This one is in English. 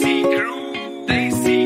Daisy Crew, Daisy see.